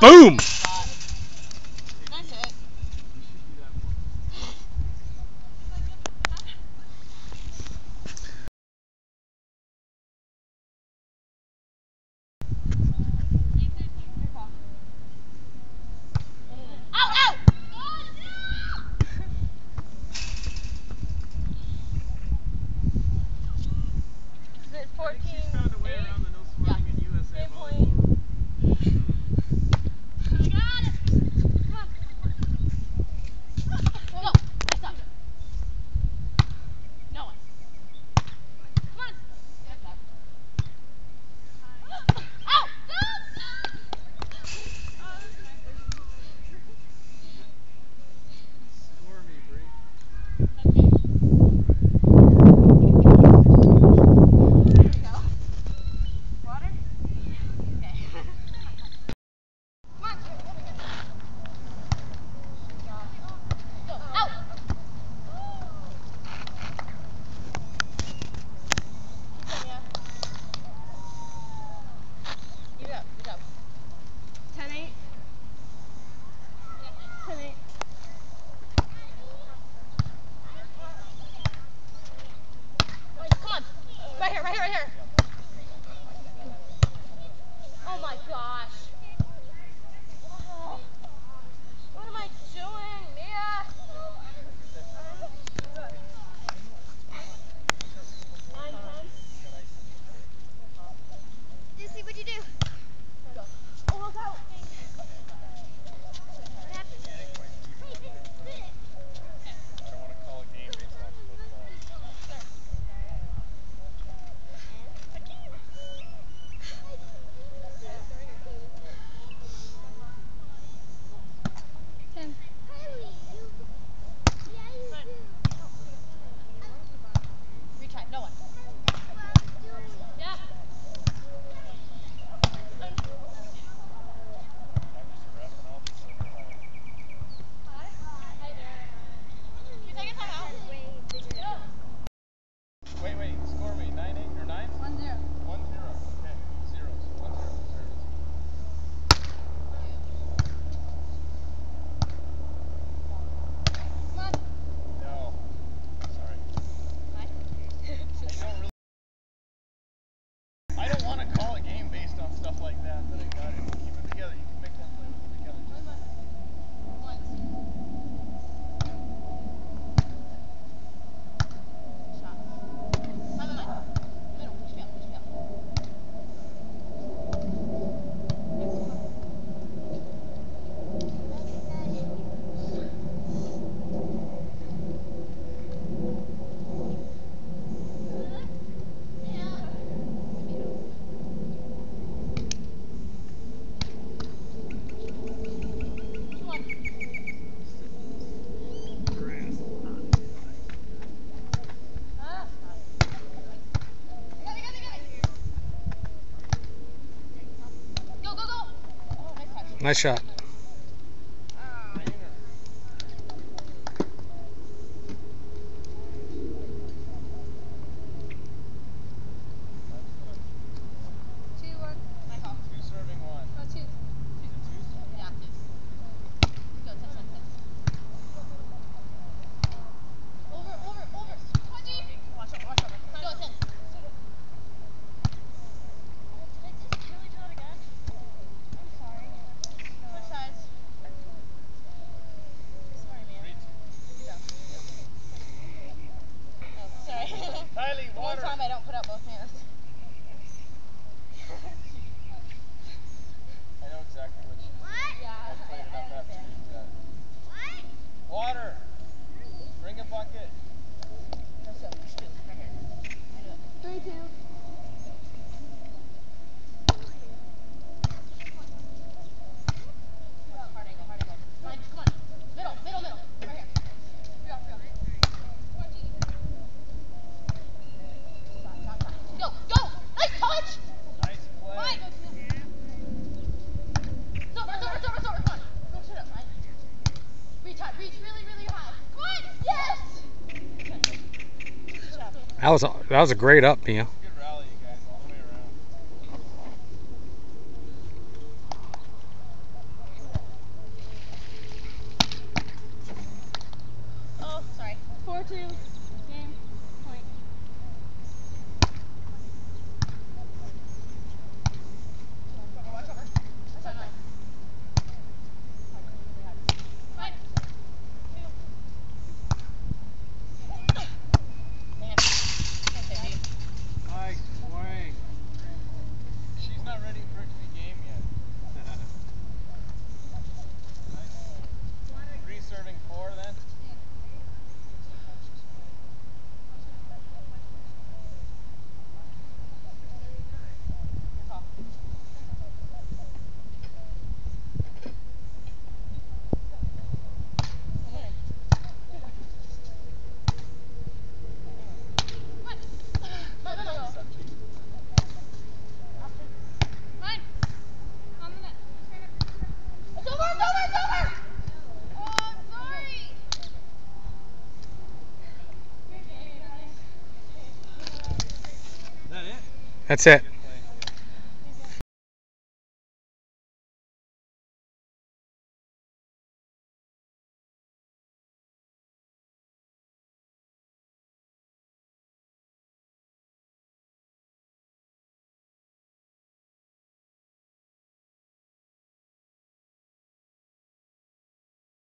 Boom! help me. Nice shot. That was a, that was a great up, Pia. Oh, sorry. Four two. That's it.